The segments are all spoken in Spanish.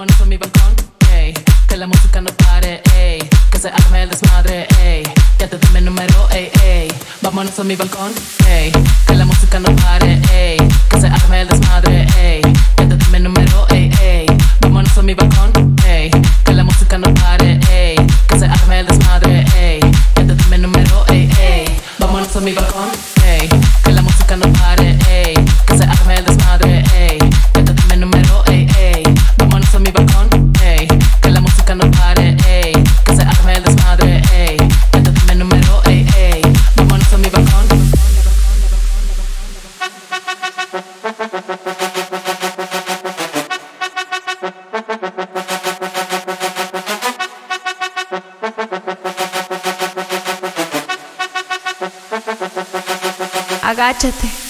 manos a mi balcón, ey. Que la música no pare, ey. Que se arme el desmadre, ey. Ya te dame el número, ey, ey. Vámonos a mi balcón, ey. Que la música no pare. Agáchate.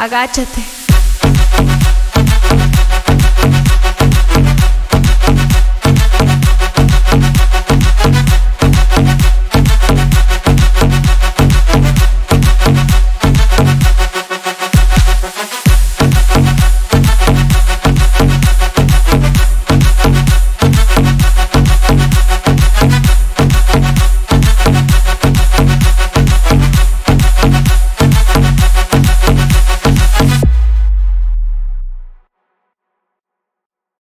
आगा आगाचते